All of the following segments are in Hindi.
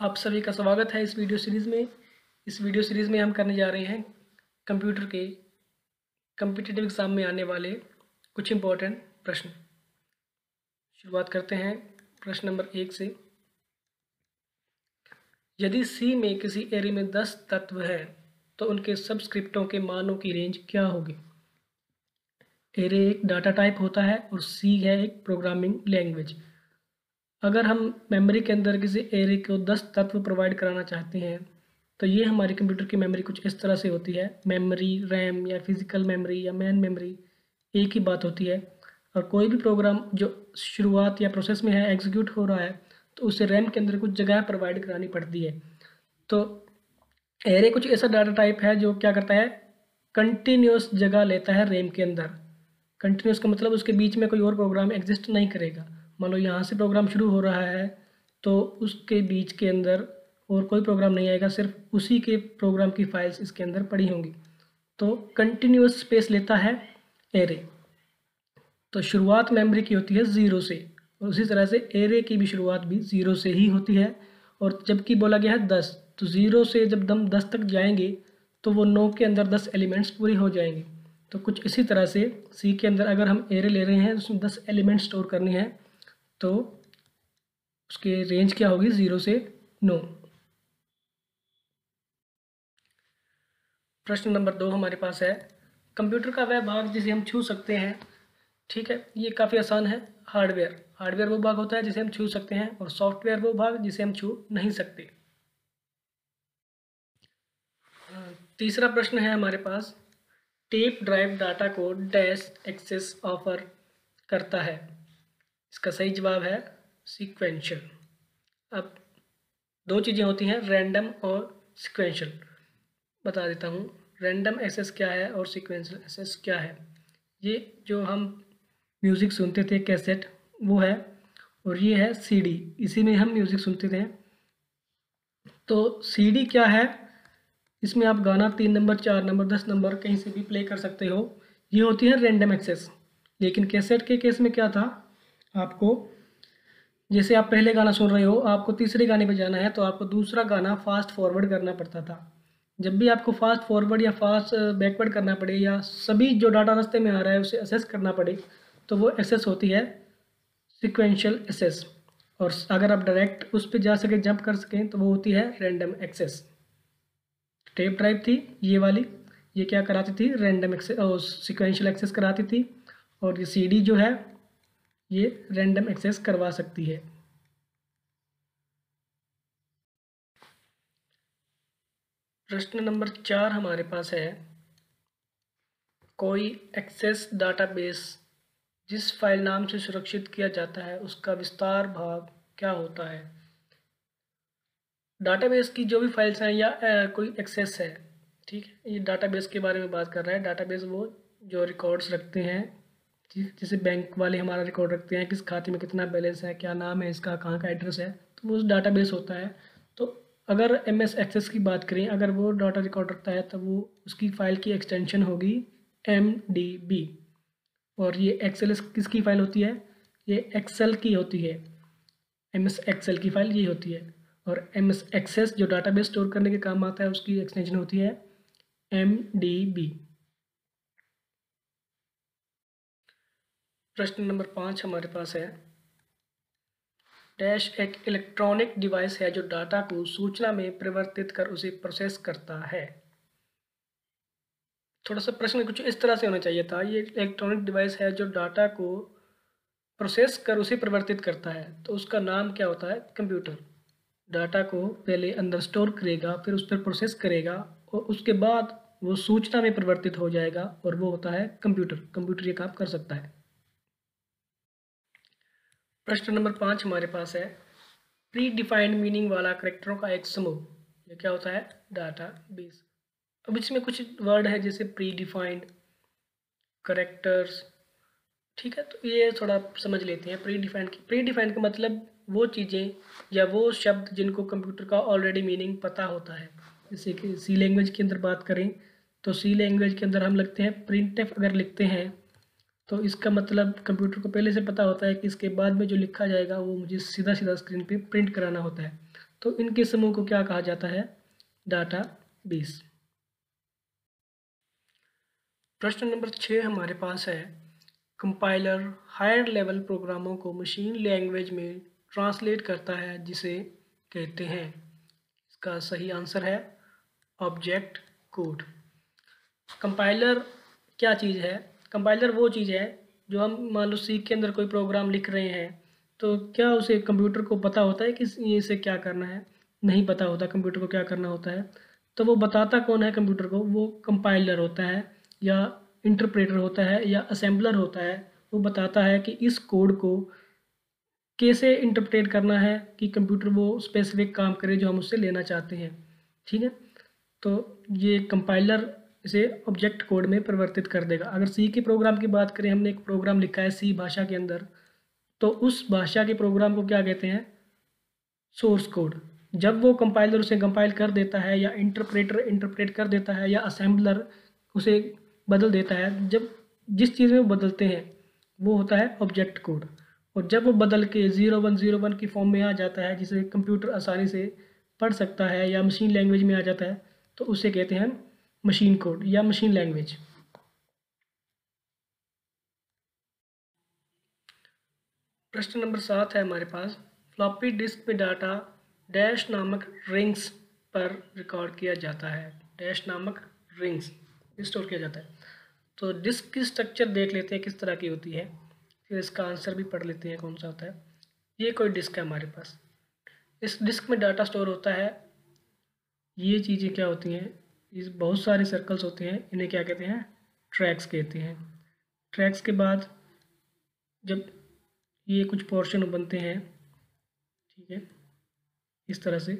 आप सभी का स्वागत है इस वीडियो सीरीज़ में। इस वीडियो सीरीज़ में हम करने जा रहे हैं कंप्यूटर के कम्पिटिटिव एग्ज़ाम में आने वाले कुछ इम्पोर्टेंट प्रश्न। शुरुआत करते हैं प्रश्न नंबर एक से। यदि सी में किसी एरे में दस तत्व है तो उनके सबस्क्रिप्टों के मानों की रेंज क्या होगी? एरे एक डाटा टाइप होता है और सी है एक प्रोग्रामिंग लैंग्वेज अगर हम मेमोरी के अंदर किसी एरे को दस तत्व प्रोवाइड कराना चाहते हैं तो ये हमारी कंप्यूटर की मेमोरी कुछ इस तरह से होती है। मेमोरी रैम या फ़िज़िकल मेमोरी या मैन मेमोरी एक ही बात होती है। और कोई भी प्रोग्राम जो शुरुआत या प्रोसेस में है एग्जीक्यूट हो रहा है तो उसे रैम के अंदर कुछ जगह प्रोवाइड करानी पड़ती है। तो एरे कुछ ऐसा डाटा टाइप है जो क्या करता है? कंटिन्यूस जगह लेता है रैम के अंदर। कंटिन्यूस का मतलब उसके बीच में कोई और प्रोग्राम एग्जिस्ट नहीं करेगा। मान लो यहाँ से प्रोग्राम शुरू हो रहा है तो उसके बीच के अंदर और कोई प्रोग्राम नहीं आएगा, सिर्फ़ उसी के प्रोग्राम की फाइल्स इसके अंदर पड़ी होंगी। तो कंटिन्यूस स्पेस लेता है एरे तो शुरुआत मेमोरी की होती है ज़ीरो से, और उसी तरह से एरे की भी शुरुआत भी ज़ीरो से ही होती है, और जबकि बोला गया है दस तो ज़ीरो से जब दम दस तक जाएँगे तो वो नौ के अंदर दस एलिमेंट्स पूरे हो जाएँगे। तो कुछ इसी तरह से सी के अंदर अगर हम एरे ले रहे हैं उसमें दस एलिमेंट स्टोर करने हैं तो उसके रेंज क्या होगी? ज़ीरो से नौ प्रश्न नंबर दो हमारे पास है। कंप्यूटर का वह भाग जिसे हम छू सकते हैं, ठीक है? ये काफ़ी आसान है। हार्डवेयर। हार्डवेयर वो भाग होता है जिसे हम छू सकते हैं और सॉफ्टवेयर वो भाग जिसे हम छू नहीं सकते। तीसरा प्रश्न है हमारे पास। टेप ड्राइव डाटा को डैश एक्सेस ऑफ़र करता है। इसका सही जवाब है सीक्वेंशियल अब दो चीज़ें होती हैं रैंडम और सिक्वेंशियल बता देता हूँ रैंडम एसेस क्या है और सिक्वेंशियल एसेस क्या है। ये जो हम म्यूज़िक सुनते थे कैसेट वो है और ये है सीडी इसी में हम म्यूज़िक सुनते थे। तो सीडी क्या है? इसमें आप गाना तीन नंबर, चार नंबर, दस नंबर कहीं से भी प्ले कर सकते हो। ये होती है रैंडम एक्सेस लेकिन कैसेट के केस में क्या था? आपको। जैसे आप पहले गाना सुन रहे हो, आपको तीसरे गाने पे जाना है तो आपको दूसरा गाना फास्ट फॉरवर्ड करना पड़ता था। जब भी आपको फास्ट फॉरवर्ड या फास्ट बैकवर्ड करना पड़े या सभी जो डाटा रास्ते में आ रहा है, उसे असेस करना पड़े तो वो एसेस होती है सिक्वेंशियल एसेस और अगर आप डायरेक्ट उस पर जा सकें जंप कर सकें तो वो होती है रैंडम एक्सेस टेप ड्राइव थी ये वाली, ये क्या कराती थी? रैंडम एक्सेस सिक्वेंशियल एक्सेस कराती थी। और ये सीडी जो है ये रैंडम एक्सेस करवा सकती है। प्रश्न नंबर चार हमारे पास है। कोई एक्सेस डाटाबेस जिस फ़ाइल नाम से सुरक्षित किया जाता है उसका विस्तार भाग क्या होता है? डाटाबेस की जो भी फाइल्स हैं या आ, कोई एक्सेस है ठीक है? ये डाटाबेस के बारे में बात कर रहा है। डाटाबेस वो जो रिकॉर्ड्स रखते हैं जैसे बैंक वाले हमारा रिकॉर्ड रखते हैं किस खाते में कितना बैलेंस है, क्या नाम है इसका, कहाँ का एड्रेस है तो वो डाटाबेस होता है। तो अगर एम एस एक्सेस की बात करें, अगर वो डाटा रिकॉर्ड रखता है तो वो उसकी फ़ाइल की एक्सटेंशन होगी एम डी बी और ये एक्सेल किसकी फ़ाइल होती है? ये एक्सेल की होती है। एम एस एक्सेल की फ़ाइल ये होती है। और एम एस एक्सेस जो डाटाबेस स्टोर करने के काम आता है, उसकी एक्सटेंशन होती है एम डी बी प्रश्न नंबर पाँच हमारे पास है। डैश एक इलेक्ट्रॉनिक डिवाइस है जो डाटा को सूचना में परिवर्तित कर उसे प्रोसेस करता है। थोड़ा सा प्रश्न कुछ इस तरह से होना चाहिए था। ये इलेक्ट्रॉनिक डिवाइस है जो डाटा को प्रोसेस कर उसे परिवर्तित करता है। तो उसका नाम क्या होता है? कंप्यूटर। डाटा को पहले अंदर स्टोर करेगा, फिर उस पर प्रोसेस करेगा और उसके बाद वो सूचना में परिवर्तित हो जाएगा और वो होता है कंप्यूटर। कंप्यूटर ये काम कर सकता है। प्रश्न नंबर पाँच हमारे पास है। प्री डिफाइंड मीनिंग वाला करेक्टरों का एक समूह। ये क्या होता है? डाटा बेस अब इसमें कुछ वर्ड है जैसे प्री डिफाइंड करेक्टर्स ठीक है तो ये थोड़ा समझ लेते हैं। प्री डिफाइंड की प्री डिफाइंड का मतलब वो चीज़ें या वो शब्द जिनको कंप्यूटर का ऑलरेडी मीनिंग पता होता है। जैसे कि सी लैंग्वेज के अंदर बात करें तो सी लैंग्वेज के अंदर हम लगते हैं प्रिंट अगर लिखते हैं तो इसका मतलब कंप्यूटर को पहले से पता होता है कि इसके बाद में जो लिखा जाएगा वो मुझे सीधा सीधा स्क्रीन पे प्रिंट कराना होता है। तो इनके समूह को क्या कहा जाता है? डाटा बेस प्रश्न नंबर छः हमारे पास है। कंपाइलर हायर लेवल प्रोग्रामों को मशीन लैंग्वेज में ट्रांसलेट करता है, जिसे कहते हैं। इसका सही आंसर है ऑब्जेक्ट कोड कंपाइलर क्या चीज़ है? कंपाइलर वो चीज़ है जो हम मान लो सी के अंदर कोई प्रोग्राम लिख रहे हैं तो क्या उसे कंप्यूटर को पता होता है कि इसे क्या करना है? नहीं पता होता कंप्यूटर को क्या करना होता है। तो वो बताता कौन है कंप्यूटर को? वो कंपाइलर होता है या इंटरप्रेटर होता है या असेंबलर होता है। वो बताता है कि इस कोड को कैसे इंटरप्रेट करना है कि कंप्यूटर वो स्पेसिफिक काम करे जो हम उससे लेना चाहते हैं। ठीक है? तो ये कंपाइलर इसे ऑब्जेक्ट कोड में परिवर्तित कर देगा। अगर सी के प्रोग्राम की बात करें, हमने एक प्रोग्राम लिखा है सी भाषा के अंदर तो उस भाषा के प्रोग्राम को क्या कहते हैं? सोर्स कोड जब वो कंपाइलर उसे कंपाइल कर देता है, या इंटरप्रेटर इंटरप्रेट कर देता है, या असेंबलर उसे बदल देता है, जब जिस चीज़ में वो बदलते हैं, वो होता है ऑब्जेक्ट कोड और जब वो बदल के ज़ीरो वन ज़ीरो वन की फॉर्म में आ जाता है, जिसे कंप्यूटर आसानी से पढ़ सकता है, या मशीन लैंग्वेज में आ जाता है तो उसे कहते हैं मशीन कोड या मशीन लैंग्वेज प्रश्न नंबर सात है हमारे पास। फ्लॉपी डिस्क पे डाटा डैश नामक रिंग्स पर रिकॉर्ड किया जाता है। डैश नामक रिंग्स स्टोर किया जाता है। तो डिस्क की स्ट्रक्चर देख लेते हैं किस तरह की होती है। फिर इसका आंसर भी पढ़ लेते हैं कौन सा होता है। ये कोई डिस्क है हमारे पास। इस डिस्क में डाटा स्टोर होता है। ये चीज़ें क्या होती हैं? इस बहुत सारे सर्कल्स होते हैं, इन्हें क्या कहते हैं? ट्रैक्स कहते हैं। ट्रैक्स के बाद जब ये कुछ पोर्शन बनते हैं, ठीक है, इस तरह से,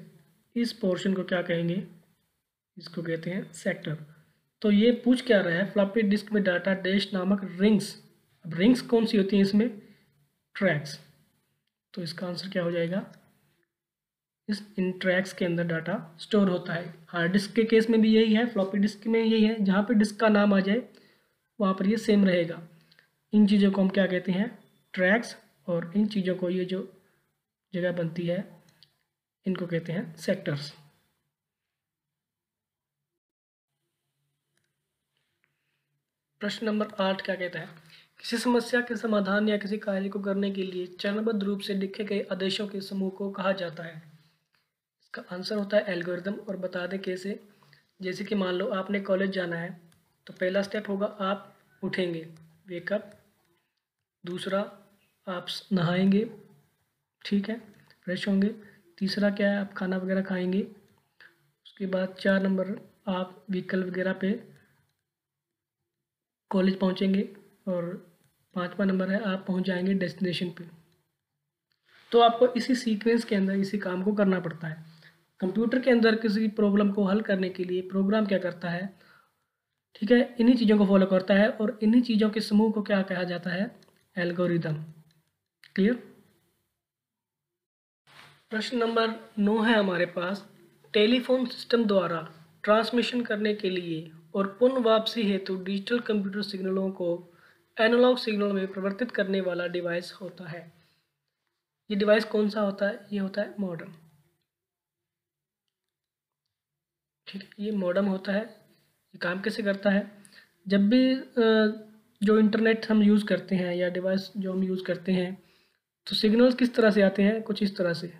इस पोर्शन को क्या कहेंगे? इसको कहते हैं सेक्टर तो ये पूछ क्या रहा है? फ्लॉपी डिस्क में डाटा डैश नामक रिंग्स अब रिंग्स कौन सी होती हैं इसमें? ट्रैक्स तो इसका आंसर क्या हो जाएगा? इस इन ट्रैक्स के अंदर डाटा स्टोर होता है। हार्ड डिस्क के केस में भी यही है, फ्लॉपी डिस्क में यही है। जहाँ पे डिस्क का नाम आ जाए, वहाँ पर ये सेम रहेगा। इन चीज़ों को हम क्या कहते हैं? ट्रैक्स और इन चीज़ों को ये जो जगह बनती है, इनको कहते हैं सेक्टर्स। प्रश्न नंबर आठ क्या कहता है? किसी समस्या के समाधान या किसी कार्य को करने के लिए चरणबद्ध रूप से लिखे गए आदेशों के समूह को कहा जाता है। इसका आंसर होता है एल्गोरिदम और बता दें कैसे। जैसे कि मान लो आपने कॉलेज जाना है तो पहला स्टेप होगा आप उठेंगे वेकअप दूसरा, आप नहाएँगे, ठीक है फ्रेश होंगे। तीसरा क्या है, आप खाना वगैरह खाएँगे। उसके बाद चार नंबर, आप व्हीकल वगैरह पे कॉलेज पहुँचेंगे और पाँचवा नंबर है, आप पहुँच जाएँगे डेस्टिनेशन पे। तो आपको इसी सीक्वेंस के अंदर, इसी काम को करना पड़ता है। कंप्यूटर के अंदर किसी प्रॉब्लम को हल करने के लिए प्रोग्राम क्या करता है? ठीक है, इन्हीं चीज़ों को फॉलो करता है और इन्हीं चीज़ों के समूह को क्या कहा जाता है? एल्गोरिदम क्लियर प्रश्न नंबर नौ है हमारे पास। टेलीफोन सिस्टम द्वारा ट्रांसमिशन करने के लिए और पुनः वापसी हेतु डिजिटल कंप्यूटर सिग्नलों को एनालॉग सिग्नल में परिवर्तित करने वाला डिवाइस होता है। ये डिवाइस कौन सा होता है? ये होता है मॉडर्न ठीक है ये मॉडर्न होता है, ये काम कैसे करता है? जब भी जो इंटरनेट हम यूज़ करते हैं या डिवाइस जो हम यूज़ करते हैं तो सिग्नल्स किस तरह से आते हैं? कुछ इस तरह से।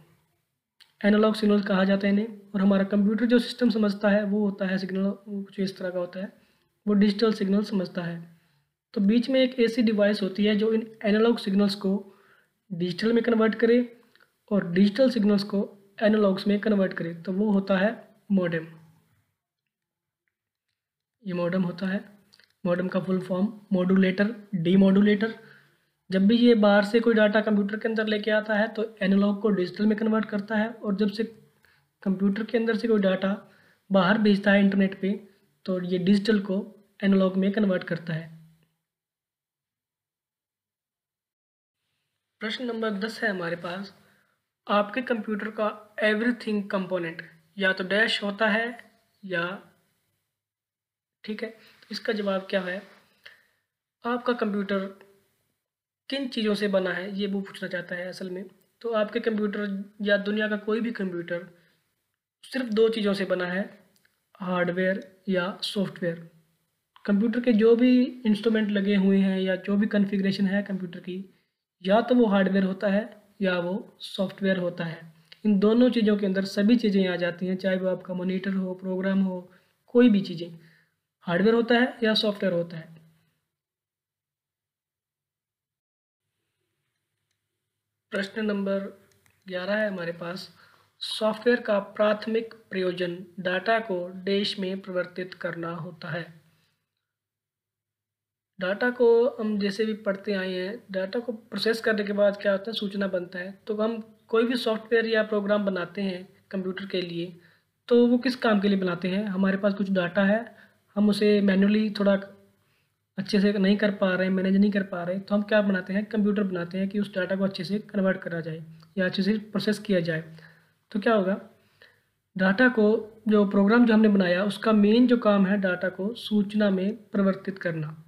एनालॉग सिग्नल कहा जाता है इन्हें, और हमारा कंप्यूटर जो सिस्टम समझता है, वो होता है सिग्नल कुछ इस तरह का होता है। वो डिजिटल सिग्नल समझता है। तो बीच में एक ऐसी डिवाइस होती है जो इन एनालॉग सिग्नल्स को डिजिटल में कन्वर्ट करे और डिजिटल सिग्नल्स को एनालॉग्स में कन्वर्ट करे तो वो होता है मॉडेम ये मॉडम होता है। मॉडम का full form modulator demodulator जब भी ये बाहर से कोई डाटा कंप्यूटर के अंदर लेके आता है तो एनालॉग को डिजिटल में कन्वर्ट करता है और जब से कंप्यूटर के अंदर से कोई डाटा बाहर भेजता है इंटरनेट पे तो ये डिजिटल को एनालॉग में कन्वर्ट करता है। प्रश्न नंबर दस है हमारे पास। आपके कंप्यूटर का एवरीथिंग कंपोनेंट या तो डैश होता है या ठीक है? तो इसका जवाब क्या है? आपका कंप्यूटर किन चीज़ों से बना है? ये वो पूछना चाहता है असल में। तो आपके कंप्यूटर या दुनिया का कोई भी कंप्यूटर सिर्फ़ दो चीज़ों से बना है, हार्डवेयर या सॉफ्टवेयर। कंप्यूटर के जो भी इंस्ट्रूमेंट लगे हुए हैं या जो भी कॉन्फ़िगरेशन है कंप्यूटर की, या तो वो हार्डवेयर होता है या वो सॉफ्टवेयर होता है। इन दोनों चीज़ों के अंदर सभी चीज़ें आ जाती हैं, चाहे वो आपका मोनीटर हो, प्रोग्राम हो, कोई भी चीज़ें। हार्डवेयर होता है या सॉफ्टवेयर होता है? प्रश्न नंबर ग्यारह है हमारे पास। सॉफ्टवेयर का प्राथमिक प्रयोजन डाटा को देश में परिवर्तित करना होता है। डाटा को हम जैसे भी पढ़ते आए हैं, डाटा को प्रोसेस करने के बाद क्या होता है? सूचना बनता है। तो हम कोई भी सॉफ्टवेयर या प्रोग्राम बनाते हैं कंप्यूटर के लिए तो वो किस काम के लिए बनाते हैं? हमारे पास कुछ डाटा है हम उसे मैनुअली थोड़ा अच्छे से नहीं कर पा रहे मैनेज नहीं कर पा रहे तो हम क्या बनाते हैं? कंप्यूटर बनाते हैं कि उस डाटा को अच्छे से कन्वर्ट करा जाए या अच्छे से प्रोसेस किया जाए। तो क्या होगा? डाटा को जो प्रोग्राम जो हमने बनाया, उसका मेन जो काम है डाटा को सूचना में परिवर्तित करना।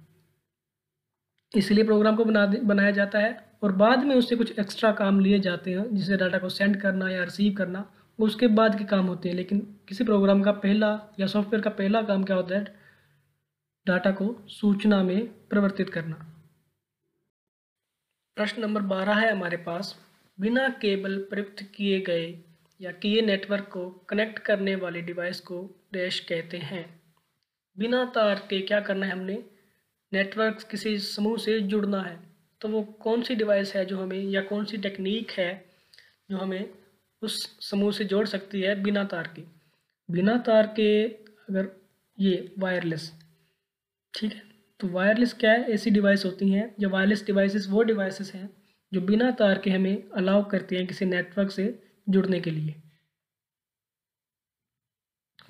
इसलिए प्रोग्राम को बना बनाया जाता है और बाद में उससे कुछ एक्स्ट्रा काम लिए जाते हैं, जिसे डाटा को सेंड करना या रिसीव करना उसके बाद के काम होते हैं। लेकिन किसी प्रोग्राम का पहला या सॉफ्टवेयर का पहला काम क्या होता है? डाटा को सूचना में परिवर्तित करना। प्रश्न नंबर बारह है हमारे पास। बिना केबल प्रयुक्त किए गए या किए नेटवर्क को कनेक्ट करने वाले डिवाइस को डैश कहते हैं। बिना तार के क्या करना है हमने? नेटवर्क किसी समूह से जुड़ना है। तो वो कौन सी डिवाइस है जो हमें या कौन सी टेक्निक है जो हमें उस समूह से जोड़ सकती है बिना तार के? बिना तार के अगर ये वायरलेस ठीक है? तो वायरलेस क्या है? ऐसी डिवाइस होती हैं। जो वायरलेस डिवाइसेस वो डिवाइसेस हैं, जो बिना तार के हमें अलाउ करती हैं किसी नेटवर्क से जुड़ने के लिए।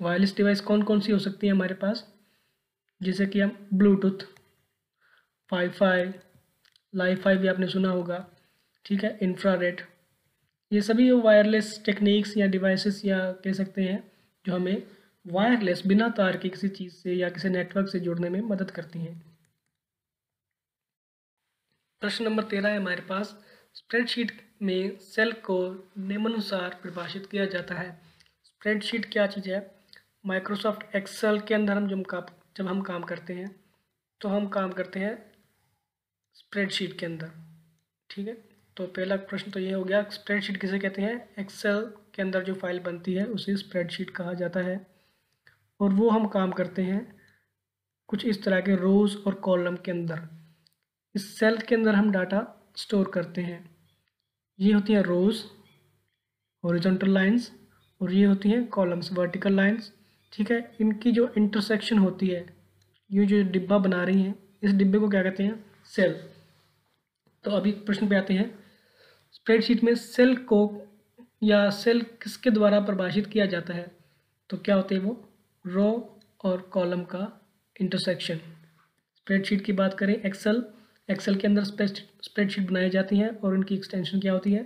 वायरलेस डिवाइस कौन कौन सी हो सकती है हमारे पास? जैसे कि हम ब्लूटूथ वाईफाई लाईफाई भी आपने सुना होगा। ठीक है? इंफ्रारेड ये सभी वायरलेस टेक्निक्स या डिवाइसेस या कह सकते हैं जो हमें वायरलेस बिना तार के किसी चीज़ से या किसी नेटवर्क से जुड़ने में मदद करती हैं। प्रश्न नंबर तेरह है हमारे पास। स्प्रेडशीट में सेल को निम्नानुसार परिभाषित किया जाता है। स्प्रेडशीट क्या चीज़ है? माइक्रोसॉफ्ट एक्सेल के अंदर हम जब जब हम काम करते हैं तो हम काम करते हैं स्प्रेडशीट के अंदर। ठीक है? तो पहला प्रश्न तो ये हो गया स्प्रेडशीट किसे कहते हैं? एक्सेल के अंदर जो फ़ाइल बनती है, उसे स्प्रेडशीट कहा जाता है। और वो हम काम करते हैं कुछ इस तरह के रोज़ और कॉलम के अंदर। इस सेल के अंदर हम डाटा स्टोर करते हैं। ये होती हैं रोज़ हॉरिजॉन्टल लाइंस और ये होती हैं कॉलम्स वर्टिकल लाइंस ठीक है? इनकी जो इंटरसेक्शन होती है, ये जो डिब्बा बना रही हैं, इस डिब्बे को क्या कहते हैं? सेल तो अभी प्रश्न पे आते हैं। स्प्रेडशीट में सेल को या सेल किसके द्वारा परिभाषित किया जाता है? तो क्या होते हैं वो? रो और कॉलम का इंटरसेक्शन स्प्रेडशीट की बात करें एक्सेल एक्सेल के अंदर स्प्रेडशीट बनाई जाती हैं और उनकी एक्सटेंशन क्या होती है?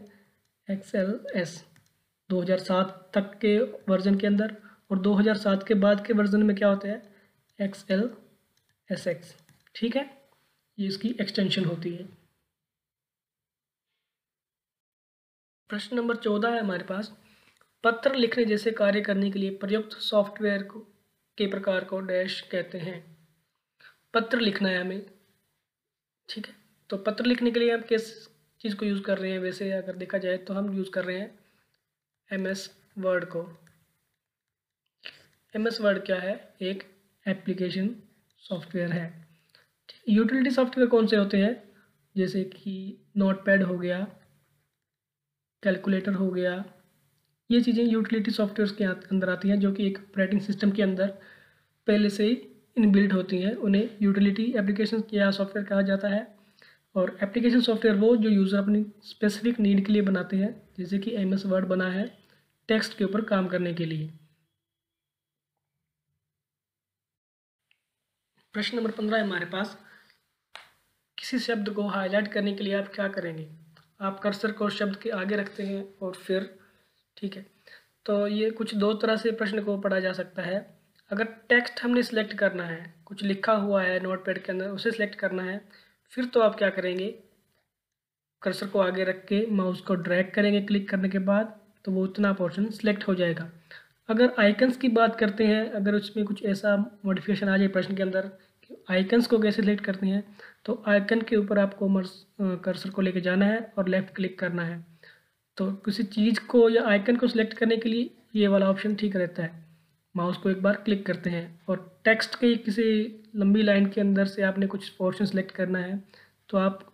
एक्सेल एस 2007 तक के वर्जन के अंदर और 2007 के बाद के वर्जन में क्या होता है? एक्सएल एस एक्स ठीक है? ये इसकी एक्सटेंशन होती है। प्रश्न नंबर चौदह है हमारे पास। पत्र लिखने जैसे कार्य करने के लिए प्रयुक्त सॉफ्टवेयर को के प्रकार को डैश कहते हैं। पत्र लिखना है हमें। ठीक है? तो पत्र लिखने के लिए हम किस चीज़ को यूज़ कर रहे हैं? वैसे अगर देखा जाए तो हम यूज़ कर रहे हैं एम एस वर्ड को। एम एस वर्ड क्या है? एक एप्लीकेशन सॉफ्टवेयर है। यूटिलिटी सॉफ्टवेयर कौन से होते हैं? जैसे कि नोट पैड हो गया, कैलकुलेटर हो गया ये चीज़ें यूटिलिटी सॉफ्टवेयर के अंदर आती हैं, जो कि एक ऑपरेटिंग सिस्टम के अंदर पहले से ही इनबिल्ट होती हैं। उन्हें यूटिलिटी एप्लीकेशन या सॉफ्टवेयर कहा जाता है। और एप्लीकेशन सॉफ्टवेयर वो जो यूज़र अपनी स्पेसिफिक नीड के लिए बनाते हैं, जैसे कि एम एस वर्ड बना है टेक्स्ट के ऊपर काम करने के लिए। प्रश्न नंबर पंद्रह है हमारे पास। किसी शब्द को हाईलाइट करने के लिए आप क्या करेंगे? आप कर्सर को शब्द के आगे रखते हैं और फिर ठीक है। तो ये कुछ दो तरह से प्रश्न को पढ़ा जा सकता है। अगर टेक्स्ट हमने सिलेक्ट करना है, कुछ लिखा हुआ है नोट पैड के अंदर, उसे सिलेक्ट करना है, फिर तो आप क्या करेंगे? कर्सर को आगे रख के माउस को ड्रैग करेंगे क्लिक करने के बाद तो वो उतना पोर्शन सिलेक्ट हो जाएगा। अगर आइकन्स की बात करते हैं, अगर उसमें कुछ ऐसा मॉडिफिकेशन आ जाए प्रश्न के अंदर कि आइकन्स को कैसे सिलेक्ट करते हैं तो आइकन के ऊपर आपको कर्सर को लेके जाना है और लेफ़्ट क्लिक करना है। तो किसी चीज़ को या आइकन को सिलेक्ट करने के लिए ये वाला ऑप्शन ठीक रहता है। माउस को एक बार क्लिक करते हैं और टेक्स्ट के किसी लंबी लाइन के अंदर से आपने कुछ पोर्शन सेलेक्ट करना है तो आप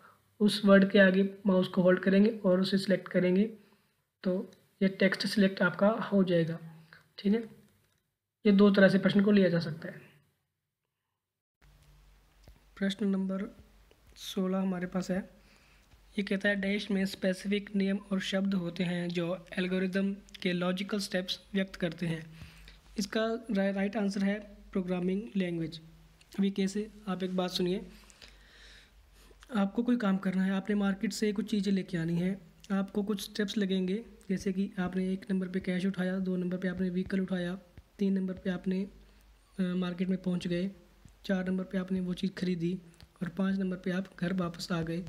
उस वर्ड के आगे माउस को होल्ड करेंगे और उसे सिलेक्ट करेंगे तो ये टेक्स्ट सिलेक्ट आपका हो जाएगा। ठीक है? ये दो तरह से प्रश्न को लिया जा सकता है। प्रश्न नंबर सोलह हमारे पास है। ये कहता है, डैश में स्पेसिफिक नियम और शब्द होते हैं जो एल्गोरिदम के लॉजिकल स्टेप्स व्यक्त करते हैं. इसका राइट आंसर है प्रोग्रामिंग लैंग्वेज अभी कैसे? आप एक बात सुनिए। आपको कोई काम करना है, आपने मार्केट से कुछ चीज़ें लेके आनी है, आपको कुछ स्टेप्स लगेंगे, जैसे कि आपने एक नंबर पे कैश उठाया, दो नंबर पे आपने व्हीकल उठाया, तीन नंबर पे आपने मार्केट में पहुँच गए, चार नंबर पे आपने वो चीज़ खरीदी और पाँच नंबर पे आप घर वापस आ गए।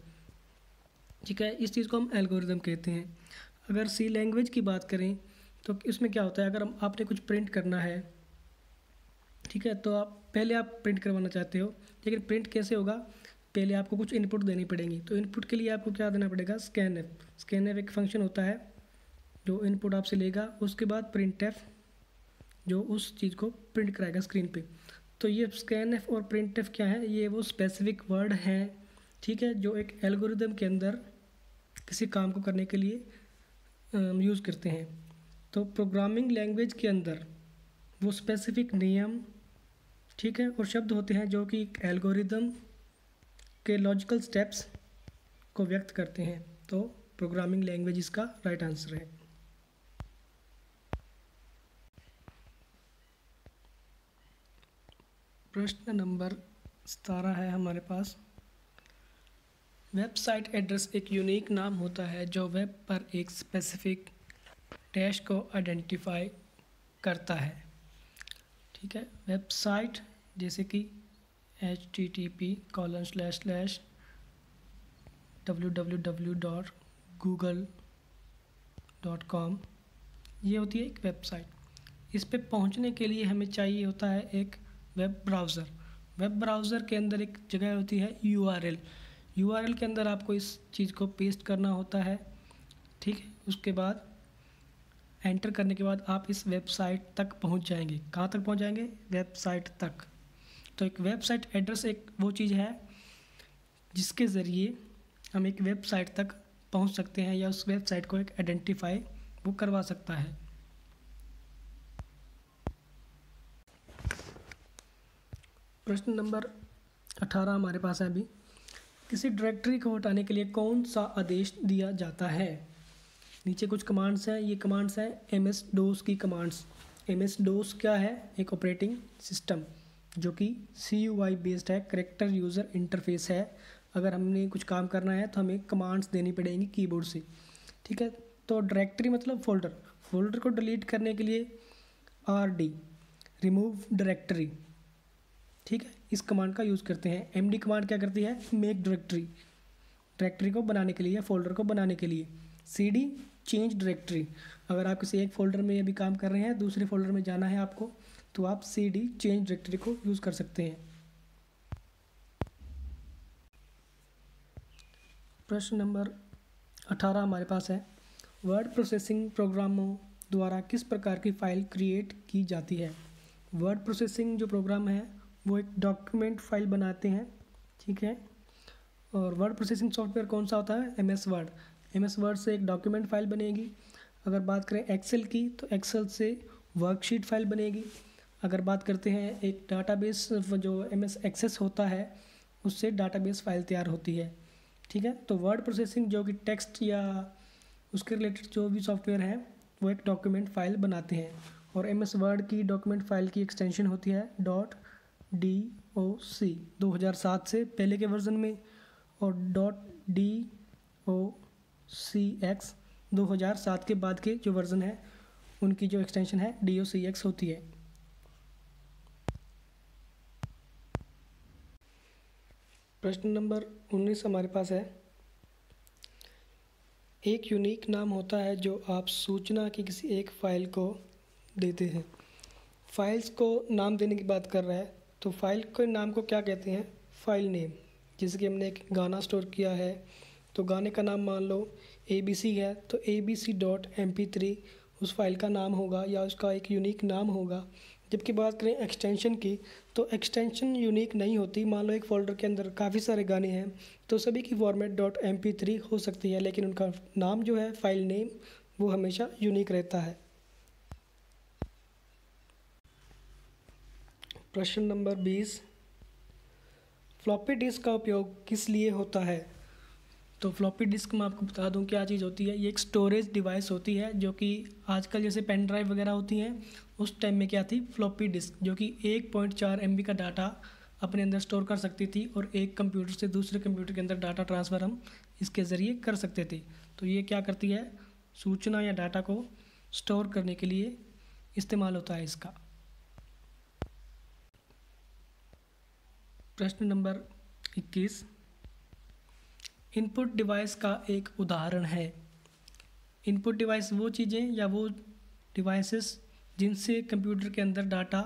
ठीक है? इस चीज़ को हम एल्गोरिदम कहते हैं। अगर सी लैंग्वेज की बात करें तो इसमें क्या होता है? अगर हम, आपने कुछ प्रिंट करना है, ठीक है? तो आप, पहले आप प्रिंट करवाना चाहते हो, लेकिन प्रिंट कैसे होगा? पहले आपको कुछ इनपुट देनी पड़ेगी। तो इनपुट के लिए आपको क्या देना पड़ेगा? स्कैन एफ़ स्कैन एफ़ एक फ़ंक्शन होता है, जो इनपुट आपसे लेगा, उसके बाद प्रिंट एफ़ जो उस चीज़ को प्रिंट कराएगा स्क्रीन पे। तो ये स्कैन एफ़ और प्रिंट एफ़ क्या है? ये वो स्पेसिफिक वर्ड हैं, ठीक है? जो एक एल्गोरिदम के अंदर किसी काम को करने के लिए यूज़ करते हैं। तो प्रोग्रामिंग लैंग्वेज के अंदर वो स्पेसिफिक नियम, ठीक है, और शब्द होते हैं जो कि एल्गोरिदम के लॉजिकल स्टेप्स को व्यक्त करते हैं। तो प्रोग्रामिंग लैंग्वेज इसका राइट आंसर है। प्रश्न नंबर सतारह है हमारे पास। वेबसाइट एड्रेस एक यूनिक नाम होता है जो वेब पर एक स्पेसिफिक डैश को आइडेंटिफाई करता है। ठीक है? वेबसाइट जैसे कि H T T P colon slash slash W W W dot Google dot com ये होती है एक वेबसाइट। इस पर पहुँचने के लिए हमें चाहिए होता है एक वेब ब्राउज़र। वेब ब्राउज़र के अंदर एक जगह होती है U R L U R L के अंदर आपको इस चीज़ को पेस्ट करना होता है, ठीक है? उसके बाद एंटर करने के बाद आप इस वेबसाइट तक पहुँच जाएँगे। कहाँ तक पहुँच जाएँगे? वेबसाइट तक। तो एक वेबसाइट एड्रेस एक वो चीज़ है, जिसके ज़रिए हम एक वेबसाइट तक पहुँच सकते हैं या उस वेबसाइट को एक आइडेंटिफाई वो करवा सकता है। प्रश्न नंबर अठारह हमारे पास है अभी। किसी डायरेक्टरी को हटाने के लिए कौन सा आदेश दिया जाता है? नीचे कुछ कमांड्स हैं, ये कमांड्स हैं एम एस डोस की कमांड्स एम एस डोस क्या है? एक ऑपरेटिंग सिस्टम जो कि सी यू आई बेस्ड है करेक्टर यूज़र इंटरफेस है। अगर हमने कुछ काम करना है तो हमें कमांड्स देनी पड़ेंगी कीबोर्ड से, ठीक है? तो डायरेक्टरी मतलब फोल्डर फोल्डर को डिलीट करने के लिए आर डी रिमूव डायरेक्टरी ठीक है, इस कमांड का यूज़ करते हैं। एम डी कमांड क्या करती है? मेक डायरेक्टरी डायरेक्टरी को बनाने के लिए या फोल्डर को बनाने के लिए। सी डी चेंज डायरेक्टरी अगर आप किसी एक फोल्डर में अभी काम कर रहे हैं, दूसरे फोल्डर में जाना है आपको तो आप सी डी चेंज डायरेक्टरी को यूज़ कर सकते हैं। प्रश्न नंबर अठारह हमारे पास है। वर्ड प्रोसेसिंग प्रोग्रामों द्वारा किस प्रकार की फ़ाइल क्रिएट की जाती है? वर्ड प्रोसेसिंग जो प्रोग्राम है वो एक डॉक्यूमेंट फ़ाइल बनाते हैं, ठीक है? और वर्ड प्रोसेसिंग सॉफ्टवेयर कौन सा होता है? M S Word M S Word से एक डॉक्यूमेंट फ़ाइल बनेगी। अगर बात करें एक्सेल की तो एक्सेल से वर्कशीट फ़ाइल बनेगी। अगर बात करते हैं एक डाटाबेस जो एम एस एक्सेस होता है, उससे डाटाबेस फ़ाइल तैयार होती है, ठीक है? तो वर्ड प्रोसेसिंग जो कि टेक्स्ट या उसके रिलेटेड जो भी सॉफ्टवेयर है, वो एक डॉक्यूमेंट फ़ाइल बनाते हैं। और एम एस वर्ड की डॉक्यूमेंट फ़ाइल की एक्सटेंशन होती है डॉट डी ओ सी दो हज़ार सात से पहले के वर्ज़न में, और dot D O C X दो हज़ार सात के बाद के जो वर्ज़न है, उनकी जो एक्सटेंशन है डी ओ सी एक्स होती है। प्रश्न नंबर उन्नीस हमारे पास है। एक यूनिक नाम होता है जो आप सूचना की किसी एक फ़ाइल को देते हैं। फाइल्स को नाम देने की बात कर रहा है। तो फ़ाइल के नाम को क्या कहते हैं? फ़ाइल नेम जैसे कि हमने एक गाना स्टोर किया है तो गाने का नाम मान लो ए बी सी है तो A B C dot M P three उस फ़ाइल का नाम होगा या उसका एक यूनिक नाम होगा। जबकि बात करें एक्सटेंशन की तो एक्सटेंशन यूनिक नहीं होती। मान लो एक फ़ोल्डर के अंदर काफ़ी सारे गाने हैं तो सभी की format dot M P three हो सकती है, लेकिन उनका नाम जो है फ़ाइल नेम वो हमेशा यूनिक रहता है। प्रश्न नंबर बीस। फ्लॉपी डिस्क का उपयोग किस लिए होता है? तो फ्लॉपी डिस्क मैं आपको बता दूँ क्या चीज़ होती है। ये एक स्टोरेज डिवाइस होती है जो कि आजकल जैसे पेन ड्राइव वगैरह होती हैं, उस टाइम में क्या थी? फ्लॉपी डिस्क, जो कि एक पॉइंट चार एमबी का डाटा अपने अंदर स्टोर कर सकती थी और एक कंप्यूटर से दूसरे कंप्यूटर के अंदर डाटा ट्रांसफ़र हम इसके ज़रिए कर सकते थे। तो ये क्या करती है? सूचना या डाटा को स्टोर करने के लिए इस्तेमाल होता है इसका। प्रश्न नंबर इक्कीस। इनपुट डिवाइस का एक उदाहरण है। इनपुट डिवाइस वो चीज़ें या वो डिवाइसेस जिनसे कंप्यूटर के अंदर डाटा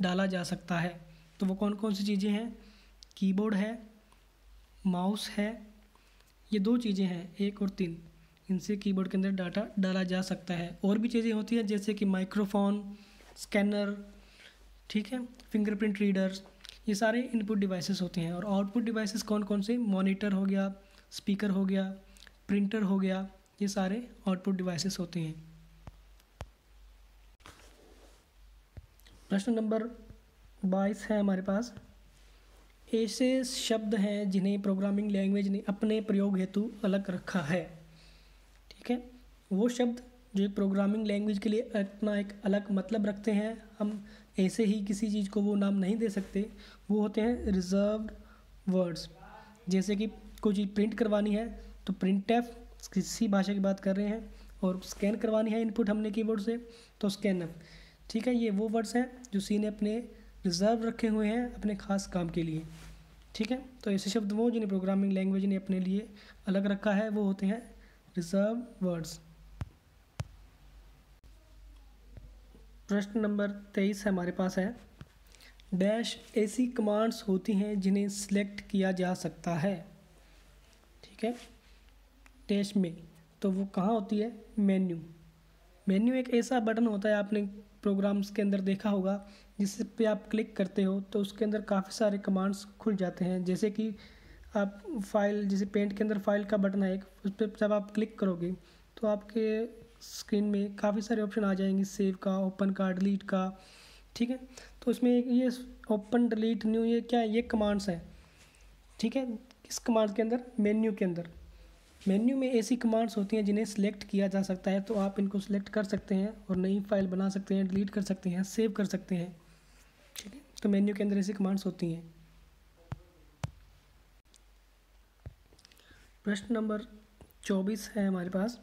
डाला जा सकता है। तो वो कौन कौन सी चीज़ें हैं? कीबोर्ड है, माउस है, ये दो चीज़ें हैं, एक और तीन। इनसे कीबोर्ड के अंदर डाटा डाला जा सकता है। और भी चीज़ें होती हैं जैसे कि माइक्रोफोन, स्कैनर, ठीक है, फिंगरप्रिंट रीडर्स ये सारे इनपुट डिवाइसेस होते हैं और आउटपुट डिवाइसेस कौन कौन से? मॉनिटर हो गया स्पीकर हो गया प्रिंटर हो गया, ये सारे आउटपुट डिवाइसेस होते हैं। प्रश्न नंबर बाईस है हमारे पास। ऐसे शब्द हैं जिन्हें प्रोग्रामिंग लैंग्वेज ने अपने प्रयोग हेतु अलग रखा है। ठीक है? वो शब्द जो प्रोग्रामिंग लैंग्वेज के लिए अपना एक अलग मतलब रखते हैं, हम ऐसे ही किसी चीज़ को वो नाम नहीं दे सकते। वो होते हैं रिज़र्व वर्ड्स जैसे कि कोई चीज़ प्रिंट करवानी है तो प्रिंट एफ़ किसी भाषा की बात कर रहे हैं और स्कैन करवानी है इनपुट हमने कीबोर्ड से तो स्कैन एफ़ ठीक है, ये वो वर्ड्स हैं जो सी ने अपने रिज़र्व रखे हुए हैं अपने ख़ास काम के लिए। ठीक है तो ऐसे शब्द वो जिन्हें प्रोग्रामिंग लैंग्वेज ने अपने लिए अलग रखा है, वो होते हैं रिज़र्व वर्ड्स प्रश्न नंबर तेईस हमारे पास है। डैश ऐसी कमांड्स होती हैं जिन्हें सिलेक्ट किया जा सकता है। ठीक है? डैश में। तो वो कहाँ होती है? मेन्यू। मेन्यू एक ऐसा बटन होता है, आपने प्रोग्राम्स के अंदर देखा होगा जिस पे आप क्लिक करते हो तो उसके अंदर काफ़ी सारे कमांड्स खुल जाते हैं। जैसे कि आप फ़ाइल, जैसे पेंट के अंदर फ़ाइल का बटन है एक, उस पर जब आप क्लिक करोगे तो आपके स्क्रीन में काफ़ी सारे ऑप्शन आ जाएँगे, सेव का, ओपन का, डिलीट का, ठीक है? तो इसमें ये ओपन, डिलीट, न्यू, ये क्या है? ये कमांड्स हैं, ठीक है? किस कमांड के अंदर, मेन्यू के अंदर। मेन्यू में ऐसी कमांड्स होती हैं जिन्हें सिलेक्ट किया जा सकता है तो आप इनको सिलेक्ट कर सकते हैं और नई फ़ाइल बना सकते हैं, डिलीट कर सकते हैं, सेव कर सकते हैं, ठीक है? तो मेन्यू के अंदर ऐसी कमांड्स होती हैं। प्रश्न नंबर चौबीस है हमारे पास।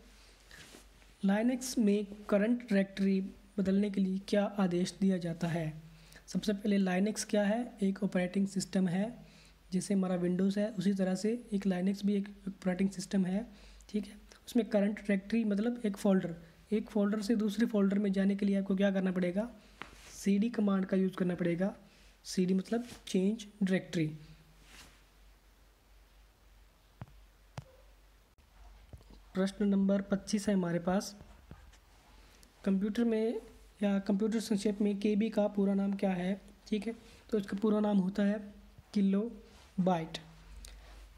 लाइनक्स में करंट डायरेक्टरी बदलने के लिए क्या आदेश दिया जाता है? सबसे पहले लाइनक्स क्या है? एक ऑपरेटिंग सिस्टम है, जैसे हमारा विंडोज़ है, उसी तरह से एक लाइनक्स भी एक ऑपरेटिंग सिस्टम है, ठीक है? उसमें करंट डायरेक्टरी मतलब एक फ़ोल्डर एक फ़ोल्डर से दूसरे फोल्डर में जाने के लिए आपको क्या करना पड़ेगा? सीडी कमांड का यूज़ करना पड़ेगा। सीडी मतलब चेंज डायरेक्टरी प्रश्न नंबर पच्चीस है हमारे पास। कंप्यूटर में या कंप्यूटर संक्षेप में के बी का पूरा नाम क्या है? ठीक है तो इसका पूरा नाम होता है किलो बाइट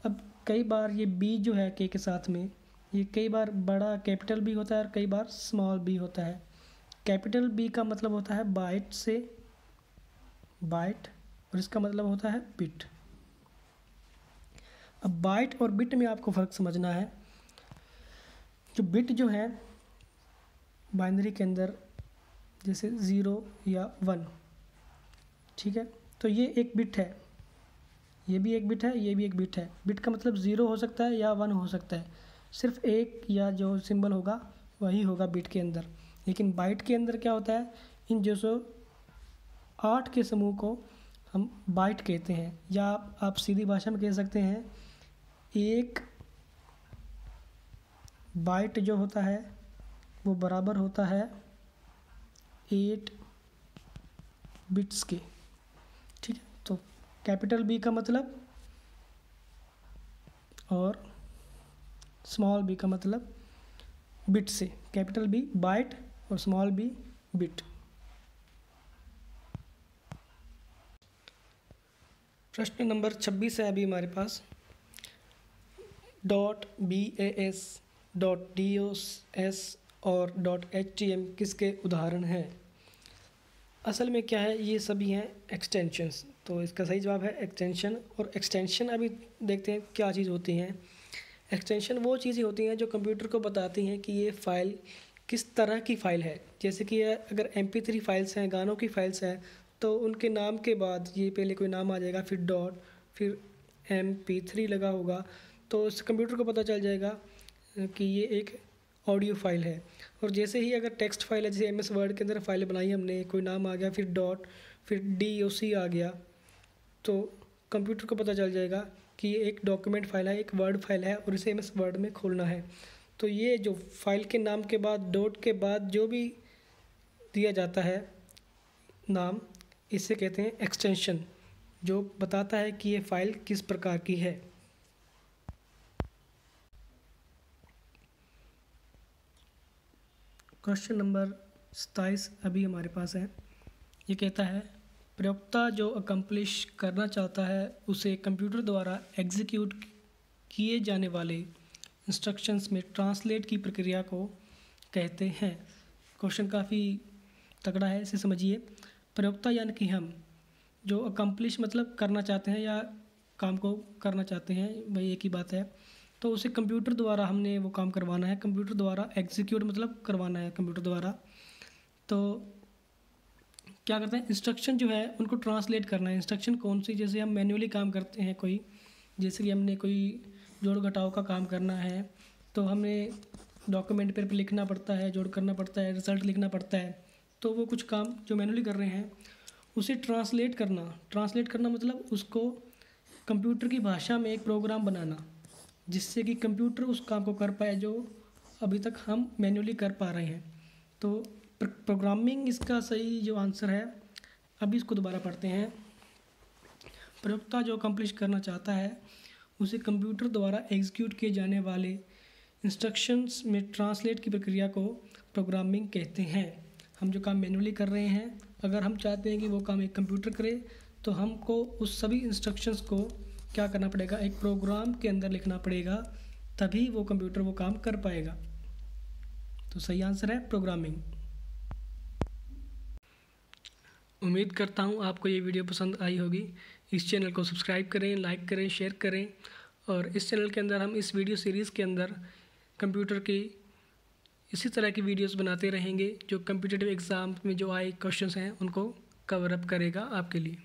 अब कई बार ये बी जो है के के साथ में, ये कई बार बड़ा कैपिटल भी होता है और कई बार स्मॉल भी होता है। कैपिटल बी का मतलब होता है बाइट से बाइट, और इसका मतलब होता है बिट। अब बाइट और बिट में आपको फ़र्क समझना है। जो बिट जो है बाइनरी के अंदर जैसे ज़ीरो या वन, ठीक है? तो ये एक बिट है। ये भी एक बिट है, ये भी एक बिट है। बिट का मतलब ज़ीरो हो सकता है या वन हो सकता है। सिर्फ़ एक या जो सिंबल होगा, वही होगा बिट के अंदर। लेकिन बाइट के अंदर क्या होता है? इन जो सो आठ के समूह को हम बाइट कहते हैं। या आप सीधी भाषा में कह सकते हैं, एक बाइट जो होता है, वो बराबर होता है एट बिट्स के। ठीक है? तो कैपिटल बी का मतलब और स्मॉल बी का मतलब बिट से। कैपिटल बी बाइट और स्मॉल बी बिट। प्रश्न नंबर छब्बीस है अभी हमारे पास। Dot B A S dot D S और डॉट एच टी एम किसके उदाहरण हैं? असल में क्या है, ये सभी हैं एक्सटेंशंस तो इसका सही जवाब है एक्सटेंशन और एक्सटेंशन अभी देखते हैं क्या चीज़ होती हैं। एक्सटेंशन वो चीज़ें होती हैं जो कंप्यूटर को बताती हैं कि ये फ़ाइल किस तरह की फ़ाइल है। जैसे कि अगर एम थ्री फाइल्स हैं, गानों की फ़ाइल्स हैं तो उनके नाम के बाद ये पहले कोई नाम आ जाएगा, फिर डॉट फिर एम पी थ्री लगा होगा तो उस कंप्यूटर को पता चल जाएगा कि ये एक ऑडियो फ़ाइल है। और जैसे ही अगर टेक्स्ट फ़ाइल है, जैसे एम एस वर्ड के अंदर फ़ाइल बनाई हमने, कोई नाम आ गया, फिर डॉट फिर डी ओ सी आ गया तो कंप्यूटर को पता चल जाएगा कि ये एक डॉक्यूमेंट फ़ाइल है, एक वर्ड फ़ाइल है और इसे एम एस वर्ड में खोलना है। तो ये जो फ़ाइल के नाम के बाद डॉट के बाद जो भी दिया जाता है नाम, इसे कहते हैं एक्सटेंशन जो बताता है कि ये फ़ाइल किस प्रकार की है। क्वेश्चन नंबर सताईस अभी हमारे पास है। ये कहता है प्रयोक्ता जो अकम्पलिश करना चाहता है, उसे कंप्यूटर द्वारा एग्जीक्यूट किए जाने वाले इंस्ट्रक्शंस में ट्रांसलेट की प्रक्रिया को कहते हैं। क्वेश्चन काफ़ी तगड़ा है, इसे समझिए। प्रयोक्ता यानी कि हम, जो अकम्पलिश मतलब करना चाहते हैं या काम को करना चाहते हैं, वही एक ही बात है। तो उसे कंप्यूटर द्वारा हमने वो काम करवाना है, कंप्यूटर द्वारा एग्जीक्यूट मतलब करवाना है कंप्यूटर द्वारा। तो क्या करते हैं इंस्ट्रक्शन जो है उनको ट्रांसलेट करना है। इंस्ट्रक्शन कौन सी, जैसे हम मैन्युअली काम करते हैं कोई, जैसे कि हमने कोई जोड़ घटाव का काम करना है तो हमें डॉक्यूमेंट पर लिखना पड़ता है, जोड़ करना पड़ता है रिज़ल्ट लिखना पड़ता है। तो वो कुछ काम जो मैनुअली कर रहे हैं, उसे ट्रांसलेट करना। ट्रांसलेट करना मतलब उसको कंप्यूटर की भाषा में एक प्रोग्राम बनाना। जिससे कि कंप्यूटर उस काम को कर पाए जो अभी तक हम मैन्युअली कर पा रहे हैं। तो प्रोग्रामिंग इसका सही जो आंसर है, अभी इसको दोबारा पढ़ते हैं। प्रयोक्ता जो अकम्प्लिश करना चाहता है, उसे कंप्यूटर द्वारा एग्जीक्यूट किए जाने वाले इंस्ट्रक्शंस में ट्रांसलेट की प्रक्रिया को प्रोग्रामिंग कहते हैं। हम जो काम मैनुअली कर रहे हैं, अगर हम चाहते हैं कि वो काम एक कंप्यूटर करे तो हमको उस सभी इंस्ट्रक्शंस को क्या करना पड़ेगा? एक प्रोग्राम के अंदर लिखना पड़ेगा, तभी वो कंप्यूटर वो काम कर पाएगा। तो सही आंसर है प्रोग्रामिंग उम्मीद करता हूँ आपको ये वीडियो पसंद आई होगी। इस चैनल को सब्सक्राइब करें लाइक करें शेयर करें और इस चैनल के अंदर हम इस वीडियो सीरीज़ के अंदर कंप्यूटर की इसी तरह की वीडियोस बनाते रहेंगे, जो कंप्यूटेटिव एग्ज़ाम में जो आए क्वेश्चंस हैं, उनको कवर अप करेगा आपके लिए।